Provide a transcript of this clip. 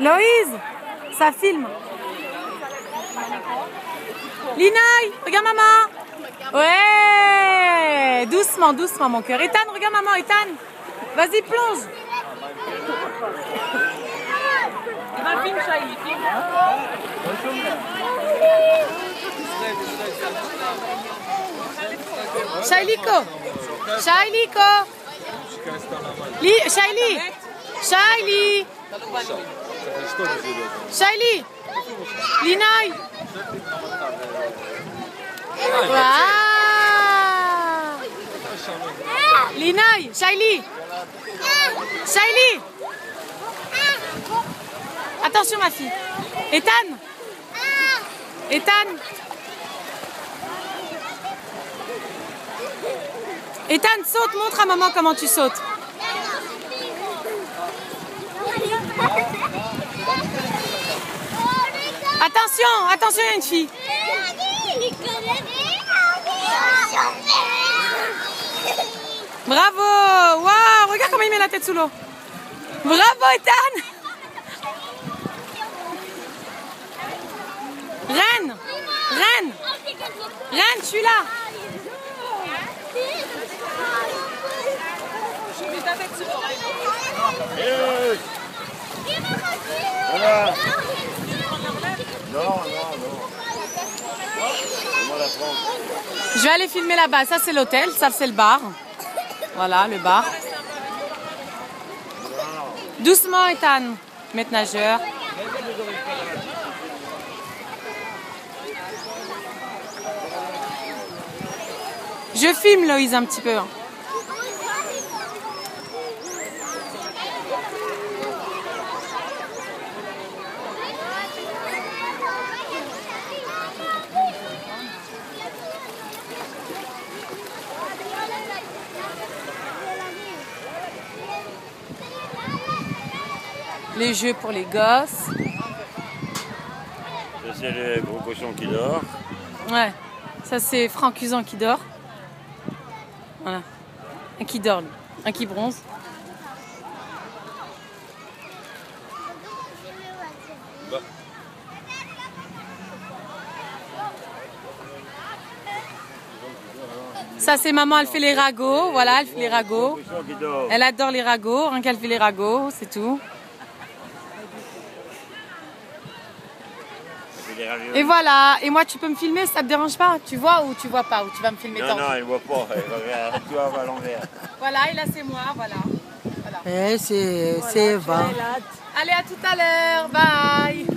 Loïse, ça filme. Linaï, regarde maman. Ouais, doucement, doucement mon cœur. Ethan, regarde maman, Ethan. Vas-y, plonge. Shailiko. Shailiko. Li, Shaili. Shaili. Shaili. Waouh. Linaï. Shaili. Shaili. Attention ma fille. Ethan. Ethan. Ethan, saute, montre à maman comment tu sautes. Attention, il y a une fille. Bravo Waouh Regarde comment il met la tête sous l'eau. Bravo, Ethan Reine Reine Reine, je suis là Voilà. Non, non, non. Je vais aller filmer là-bas. Ça, c'est l'hôtel. Ça, c'est le bar. Voilà, le bar. Doucement, Ethan. Maître nageur. Je filme, Loïse, un petit peu. Les jeux pour les gosses. Ça, c'est le gros cochon qui dort. Ouais. Ça, c'est Franck Cusan qui dort. Voilà. Un qui dort. Un qui bronze. Ça, c'est maman, elle fait les ragots. Voilà, elle fait les ragots. Elle adore les ragots, rien qu'elle fait les ragots, c'est tout. Et voilà, et moi tu peux me filmer, ça te dérange pas Tu vois ou tu vois pas Ou tu vas me filmer Non, tant non, elle ne voit pas. Elle regarde toi à l'envers. Voilà, et là c'est moi, voilà. Eh, c'est c'est Eva. Allez, à tout à l'heure, bye